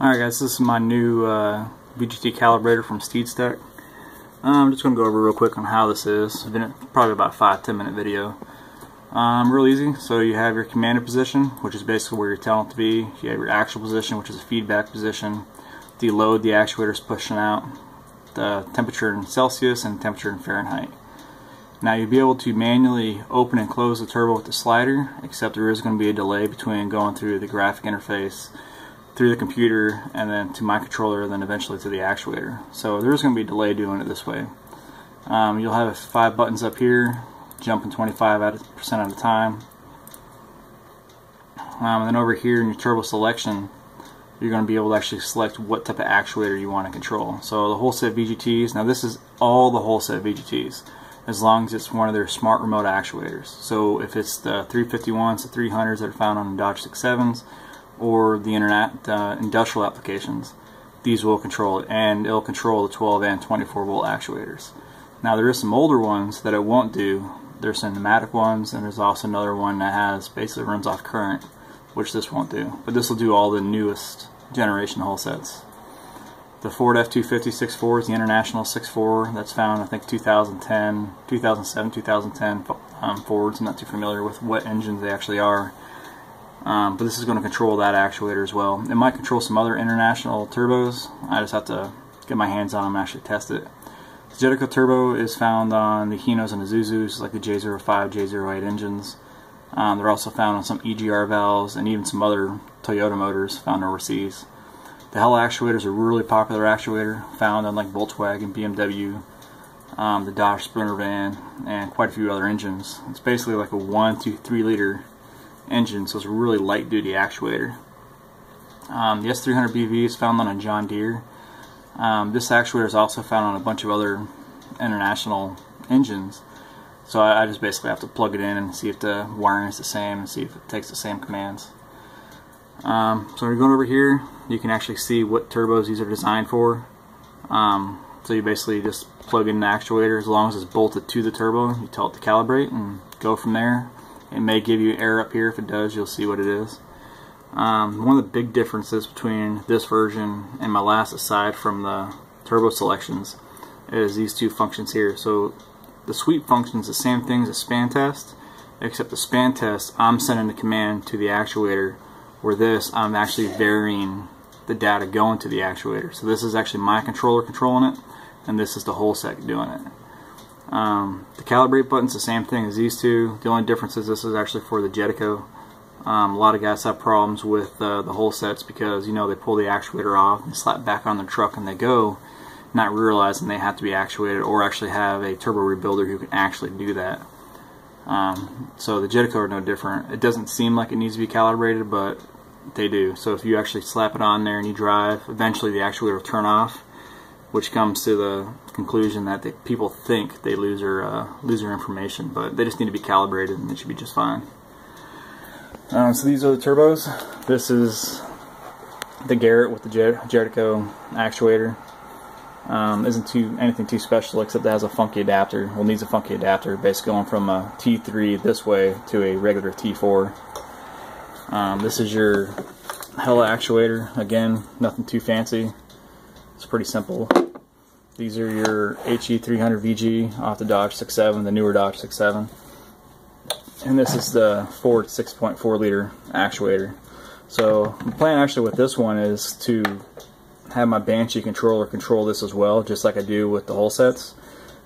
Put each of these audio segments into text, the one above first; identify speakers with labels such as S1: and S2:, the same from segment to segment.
S1: Alright guys, this is my new uh, VGT calibrator from Steed Tech. I'm just going to go over real quick on how this is. Been probably about a 5-10 minute video. Um, real easy, so you have your commanded position, which is basically where you're telling it to be. You have your actual position, which is a feedback position. The load the actuator is pushing out. The temperature in Celsius and temperature in Fahrenheit. Now you'll be able to manually open and close the turbo with the slider, except there is going to be a delay between going through the graphic interface through the computer and then to my controller and then eventually to the actuator. So there's going to be a delay doing it this way. Um, you'll have five buttons up here, jumping 25 percent at a time. Um, and then over here in your turbo selection, you're going to be able to actually select what type of actuator you want to control. So the Holset of VGTs, now this is all the Holset of VGTs, as long as it's one of their smart remote actuators. So if it's the 351s, the 300s that are found on the Dodge 67s, or the internet uh, industrial applications, these will control it, and it'll control the 12 and 24 volt actuators. Now there is some older ones that it won't do. There's some pneumatic ones, and there's also another one that has basically runs off current, which this won't do. But this will do all the newest generation Holsets. The Ford F-250 6.4 is the international 6.4 that's found I think 2010, 2007, 2010 um, Fords. I'm not too familiar with what engines they actually are. Um, but this is going to control that actuator as well. It might control some other international turbos. I just have to get my hands on them and actually test it. The Jideco turbo is found on the Hinos and Isuzus, like the J05, J08 engines. Um, they're also found on some EGR valves and even some other Toyota motors found overseas. The Hella actuator is a really popular actuator found on like Volkswagen, BMW, um, the Dodge Sprinter van, and quite a few other engines. It's basically like a 1 to 3 liter engine, so it's a really light duty actuator. Um, the S300BV is found on a John Deere. Um, this actuator is also found on a bunch of other international engines. So I, I, just basically have to plug it in and see if the wiring is the same and see if it takes the same commands. Um, so we're going over here, you can actually see what turbos these are designed for. Um, so you basically just plug in the actuator as long as it's bolted to the turbo. You tell it to calibrate and go from there. It may give you error up here. If it does, you'll see what it is. Um, one of the big differences between this version and my last, aside from the turbo selections, is these two functions here. So the sweep function is the same thing as a span test, except the span test, I'm sending the command to the actuator, where this, I'm actually varying the data going to the actuator. So this is actually my controller controlling it, and this is the Holset doing it. Um, the calibrate button's the same thing as these two. The only difference is this is actually for the Jideco. Um, a lot of guys have problems with uh, the Holsets because you know they pull the actuator off, they slap back on the truck, and they go, not realizing they have to be actuated or actually have a turbo rebuilder who can actually do that. Um, so the Jideco are no different. It doesn't seem like it needs to be calibrated, but they do. So if you actually slap it on there and you drive, eventually the actuator will turn off which comes to the conclusion that they, people think they lose their uh, lose their information, but they just need to be calibrated and it should be just fine. Um, so these are the turbos. This is the Garrett with the Jideco actuator. Um, isn't too anything too special except it has a funky adapter. Well, needs a funky adapter, basically going from a T3 this way to a regular T4. Um, this is your Hella actuator. Again, nothing too fancy. It's pretty simple. These are your HE300VG off the Dodge 6.7, the newer Dodge 6.7. And this is the Ford 6.4 liter actuator. So the plan actually with this one is to have my Banshee controller control this as well, just like I do with the Holsets.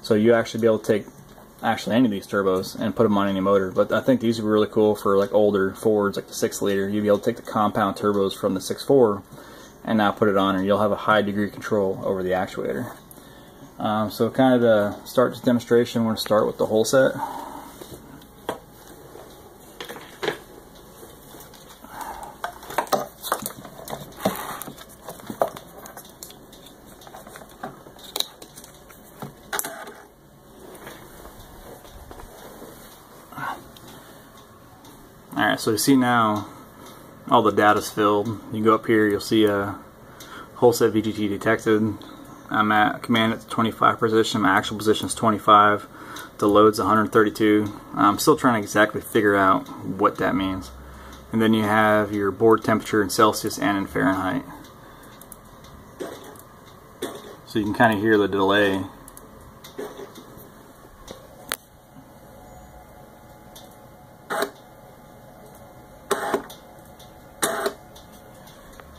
S1: So you actually be able to take actually any of these turbos and put them on any motor. But I think these would be really cool for like older Fords, like the 6 liter. You'd be able to take the compound turbos from the 6.4 and now put it on and you'll have a high degree of control over the actuator. Um, so kind of to start this demonstration, we're going to start with the Holset. Alright, so you see now all the data's filled. You go up here, you'll see a Holset VGT detected. I'm at command at the 25 position. My actual position is 25. The load's 132. I'm still trying to exactly figure out what that means. And then you have your board temperature in Celsius and in Fahrenheit. So you can kind of hear the delay.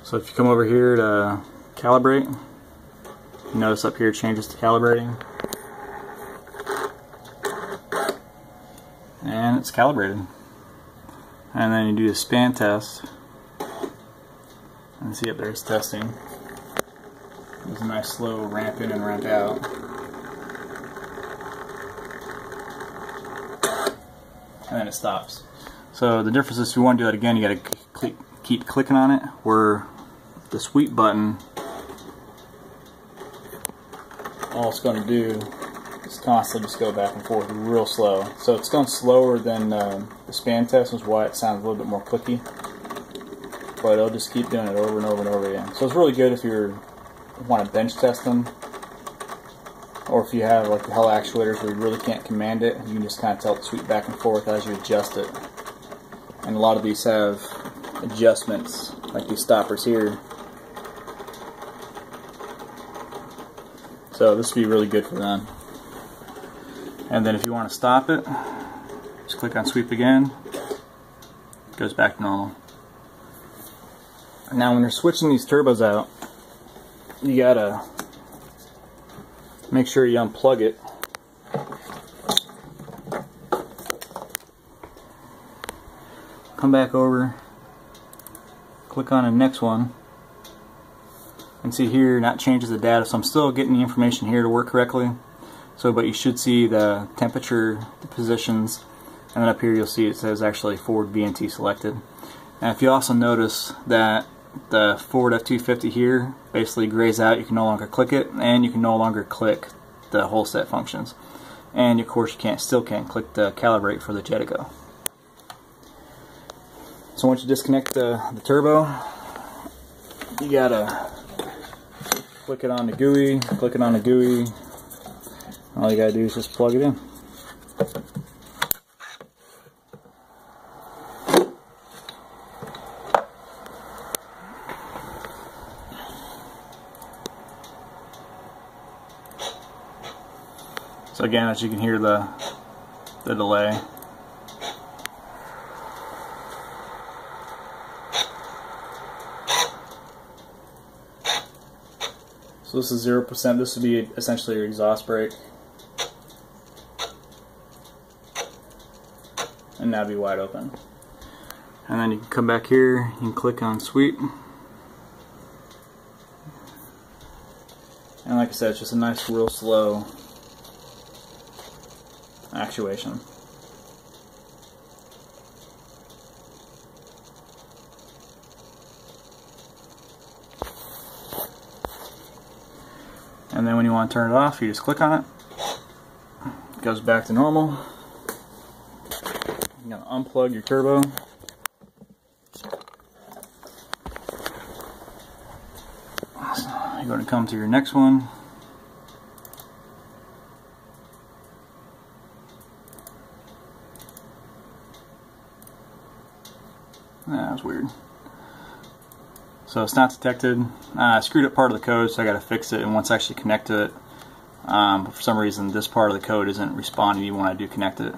S1: So if you come over here to calibrate, notice up here changes to calibrating. And it's calibrated. And then you do a span test. And see up there it's testing. There's a nice slow ramp in and ramp out. And then it stops. So the difference is if you want to do that again, you got to keep clicking on it. Where the sweep button, all it's going to do is constantly just go back and forth real slow. So it's going slower than uh, the span test, which is why it sounds a little bit more clicky. But it'll just keep doing it over and over and over again. So it's really good if you're want to bench test them, or if you have like the Hella actuators where you really can't command it, you can just kind of tell it to sweep back and forth as you adjust it. And a lot of these have adjustments, like these stoppers here. So this would be really good for them. And then if you want to stop it, just click on sweep again. It goes back to normal. Now when you're switching these turbos out, you gotta make sure you unplug it. Come back over, click on the next one, and see here not changes the data so I'm still getting the information here to work correctly. So but you should see the temperature the positions and then up here you'll see it says actually Ford VNT selected. And if you also notice that the Ford F250 here basically grays out you can no longer click it and you can no longer click the Holset functions. And of course you can't still can't click the calibrate for the Jideco so once you disconnect the, the turbo you gotta Click it on the GUI, click it on the GUI. All you gotta do is just plug it in. So again, as you can hear the the delay. So this is 0%. This would be essentially your exhaust brake. And now be wide open. And then you can come back here, and click on sweep. And like I said, it's just a nice real slow actuation. And then when you want to turn it off you just click on it. It goes back to normal. You're going to unplug your turbo. You're going to come to your next one. That was weird so it's not detected. Uh, I screwed up part of the code, so I got to fix it. And once I actually connect to it, um, but for some reason this part of the code isn't responding even when I do connect it.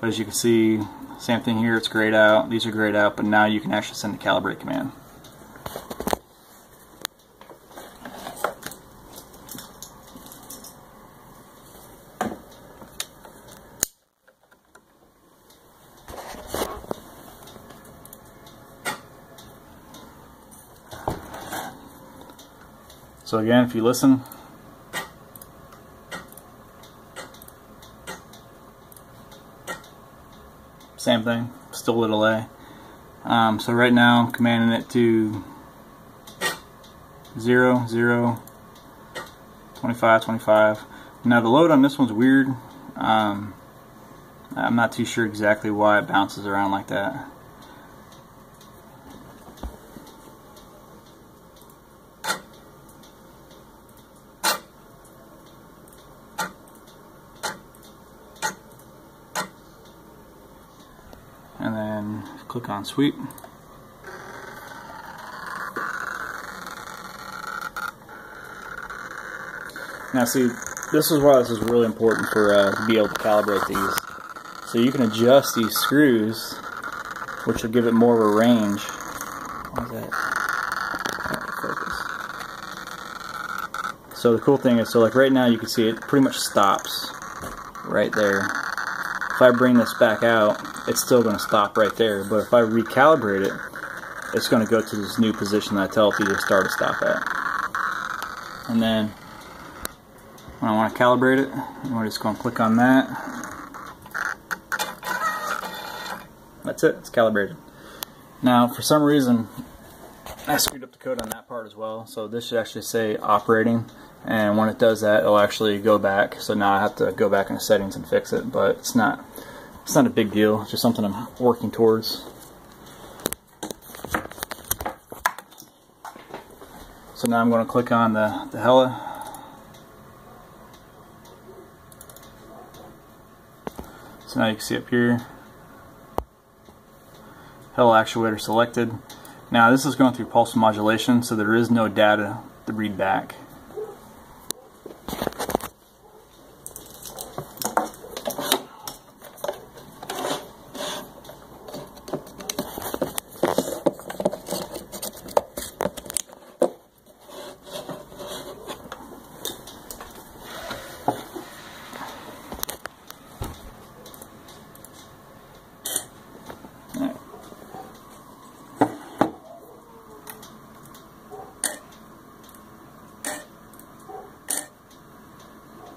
S1: But as you can see, same thing here. It's grayed out. These are grayed out, but now you can actually send the calibrate command. So again, if you listen, same thing, still a delay. Um, so right now I'm commanding it to 0, 0, 25, 25. Now the load on this one's weird. Um, I'm not too sure exactly why it bounces around like that. Click on sweep. Now see, this is why this is really important for uh, to be able to calibrate these. So you can adjust these screws, which will give it more of a range. So the cool thing is, so like right now you can see it pretty much stops right there. If I bring this back out, it's still going to stop right there. But if I recalibrate it, it's going to go to this new position that I tell it to start to stop at. And then when I want to calibrate it, we're just going to click on that. That's it, it's calibrated. Now, for some reason, I screwed up the code on that part as well. So this should actually say operating and when it does that it'll actually go back so now I have to go back into settings and fix it but it's not it's not a big deal it's just something I'm working towards. So now I'm going to click on the, the Hella. So now you can see up here. Hella actuator selected. Now this is going through pulse modulation so there is no data to read back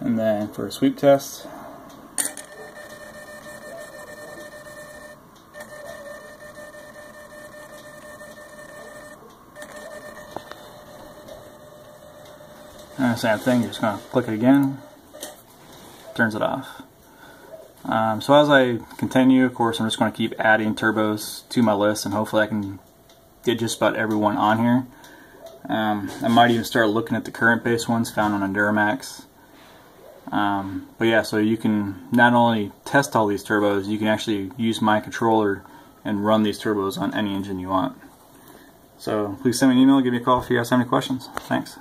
S1: And then for a sweep test, And same thing, you're just going to click it again, turns it off. Um, so as I continue, of course, I'm just going to keep adding turbos to my list and hopefully I can get just about everyone on here. Um, I might even start looking at the current base ones found on a Duramax. Um, but yeah, so you can not only test all these turbos, you can actually use my controller and run these turbos on any engine you want. So please send me an email, give me a call if you guys have any questions. Thanks.